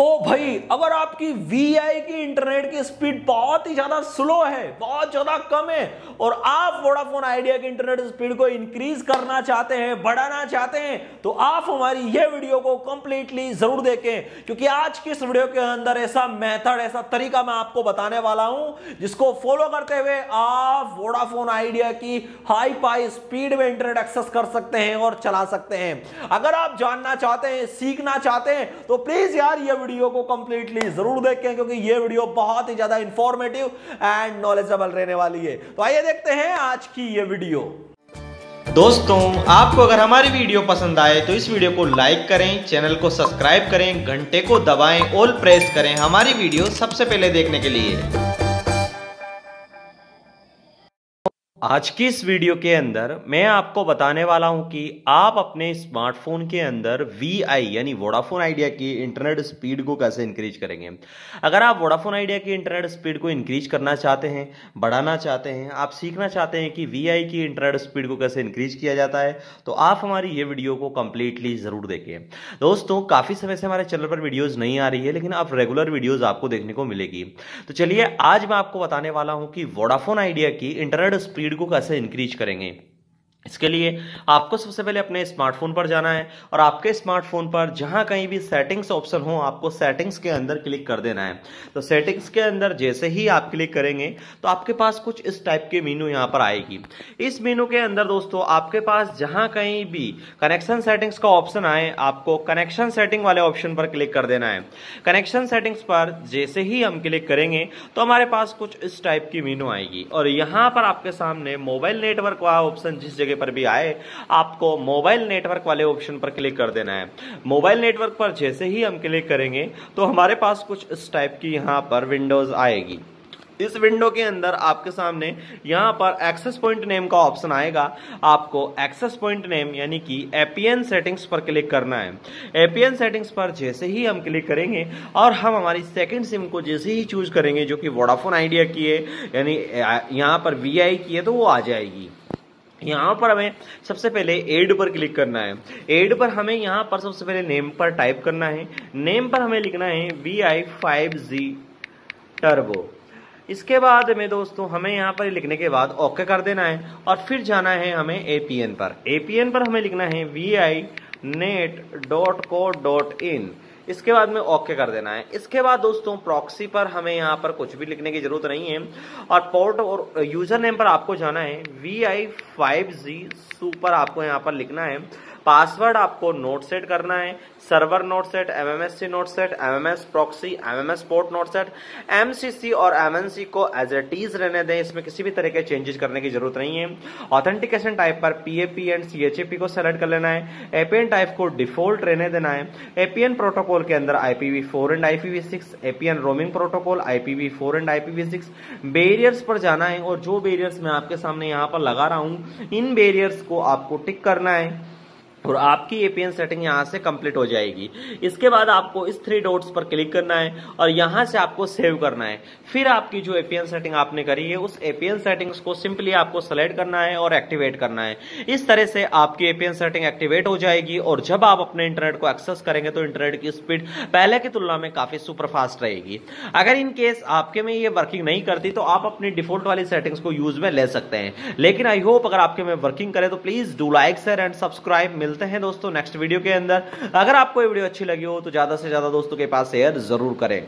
ओ भाई, अगर आपकी वी आई की इंटरनेट की स्पीड बहुत ही ज़्यादा स्लो है, बहुत ज़्यादा कम है, और आप वोडाफोन आइडिया की इंटरनेट स्पीड को इंक्रीज करना चाहते हैं, बढ़ाना चाहते हैं तो आप हमारी यह वीडियो को कंप्लीटली ज़रूर देखें, क्योंकि आज की इस वीडियो के अंदर ऐसा मेथड ऐसा तरीका मैं आपको बताने वाला हूँ, जिसको फॉलो करते हुए आप वोडाफोन आइडिया की हाई पाई स्पीड में इंटरनेट एक्सेस कर सकते हैं और चला सकते हैं। अगर आप जानना चाहते हैं, सीखना चाहते हैं तो प्लीज़ यार ये वीडियो को कंप्लीटली ज़रूर देखें, क्योंकि ये वीडियो बहुत ही ज़्यादा इंफॉर्मेटिव एंड नॉलेजेबल रहने वाली है। तो आइए देखते हैं आज की ये वीडियो। दोस्तों, आपको अगर हमारी वीडियो पसंद आए तो इस वीडियो को लाइक करें, चैनल को सब्सक्राइब करें, घंटे को दबाएँ ऑल प्रेस करें हमारी वीडियो सबसे पहले देखने के लिए। आज की इस वीडियो के अंदर मैं आपको बताने वाला हूँ कि आप अपने स्मार्टफ़ोन के अंदर वी आई यानी वोडाफोन आइडिया की इंटरनेट स्पीड को कैसे इंक्रीज करेंगे। अगर आप वोडाफोन आइडिया की इंटरनेट स्पीड को इंक्रीज करना चाहते हैं, बढ़ाना चाहते हैं, आप सीखना चाहते हैं कि वी आई की इंटरनेट स्पीड को कैसे इंक्रीज किया जाता है तो आप हमारी ये वीडियो को कंप्लीटली ज़रूर देखें दोस्तों, काफ़ी समय से हमारे चैनल पर वीडियोज़ नहीं आ रही है, लेकिन आप रेगुलर वीडियोज़ आपको देखने को मिलेगी। तो चलिए, आज मैं आपको बताने वाला हूँ कि वोडाफोन आइडिया की इंटरनेट स्पीड को कैसे इंक्रीज करेंगे? इसके लिए आपको सबसे पहले अपने स्मार्टफ़ोन पर जाना है और आपके स्मार्टफ़ोन पर जहाँ कहीं भी सेटिंग्स ऑप्शन हो, आपको सेटिंग्स के अंदर क्लिक कर देना है। तो सेटिंग्स के अंदर जैसे ही आप क्लिक करेंगे तो आपके पास कुछ इस टाइप के मीनू यहाँ पर आएगी। इस मीनू के अंदर दोस्तों, आपके पास जहाँ कहीं भी कनेक्शन सेटिंग्स का ऑप्शन आए, आपको कनेक्शन सेटिंग वाले ऑप्शन पर क्लिक कर देना है। कनेक्शन सेटिंग्स पर जैसे ही हम क्लिक करेंगे तो हमारे पास कुछ इस टाइप की मीनू आएगी। और यहाँ पर आपके सामने मोबाइल नेटवर्क का ऑप्शन, जिस जगह पर भी आए, आपको मोबाइल नेटवर्क वाले ऑप्शन पर क्लिक कर देना है। मोबाइल नेटवर्क पर जैसे ही हम क्लिक करेंगे तो हमारे पास कुछ इस टाइप की यहाँ पर विंडोज़ आएगी। इस विंडो के अंदर आपके सामने यहाँ पर एक्सेस पॉइंट नेम का ऑप्शन आएगा। आपको एक्सेस पॉइंट नेम यानी कि एपीएन सेटिंग्स पर क्लिक करना है। एपीएन सेटिंग्स पर जैसे ही हम क्लिक करेंगे, और हम हमारी सेकंड सिम को जैसे ही चूज़ करेंगे, जो कि वोडाफोन आइडिया की है, यानी यहाँ पर वी की है तो वो आ जाएगी। यहाँ पर हमें सबसे पहले एड पर क्लिक करना है। एड पर हमें यहाँ पर सबसे पहले नेम पर टाइप करना है। नेम पर हमें लिखना है V I five G turbo इसके बाद में दोस्तों, हमें यहाँ पर लिखने के बाद ओके कर देना है और फिर जाना है हमें एपीएन पर। एपीएन पर हमें लिखना है V I net dot co dot in इसके बाद में ओके कर देना है। इसके बाद दोस्तों प्रॉक्सी पर हमें यहाँ पर कुछ भी लिखने की ज़रूरत नहीं है। और पोर्ट और यूज़र नेम पर आपको जाना है। V I five G super आपको यहाँ पर लिखना है। पासवर्ड आपको नोट सेट करना है, server not set MMSC not set MMS proxy MMS port not set MCC और एमएनसी को एज ए टीज रहने दें। इसमें किसी भी तरह के चेंजेस करने की ज़रूरत नहीं है। ऑथेंटिकेशन टाइप पर पीएपी एंड सीएचएपी को सेलेक्ट कर लेना है। एपीएन टाइप को डिफ़ॉल्ट रहने देना है। एपीएन प्रोटोकॉल के अंदर IPv four and IPv six APN roaming protocol IPv four and IPv six bearers पर जाना है और जो बेरियर्स मैं आपके सामने यहाँ पर लगा रहा हूँ, इन बेरियर्स को आपको टिक करना है। और आपकी एपीएन सेटिंग यहाँ से कंप्लीट हो जाएगी। इसके बाद आपको इस थ्री डॉट्स पर क्लिक करना है और यहाँ से आपको सेव करना है। फिर आपकी जो एपीएन सेटिंग आपने करी है, उस एपीएन सेटिंग्स को सिंपली आपको सेलेक्ट करना है और एक्टिवेट करना है। इस तरह से आपकी एपीएन सेटिंग एक्टिवेट हो जाएगी और जब आप अपने इंटरनेट को एक्सेस करेंगे तो इंटरनेट की स्पीड पहले की तुलना में काफ़ी सुपर फास्ट रहेगी। अगर इन केस आपके में ये वर्किंग नहीं करती तो आप अपनी डिफ़ॉल्ट वाली सेटिंग्स को यूज़ में ले सकते हैं। लेकिन आई होप अगर आपके में वर्किंग करे तो please do like share and subscribe मिलते हैं दोस्तों नेक्स्ट वीडियो के अंदर। अगर आपको ये वीडियो अच्छी लगी हो तो ज़्यादा से ज़्यादा दोस्तों के पास शेयर ज़रूर करें।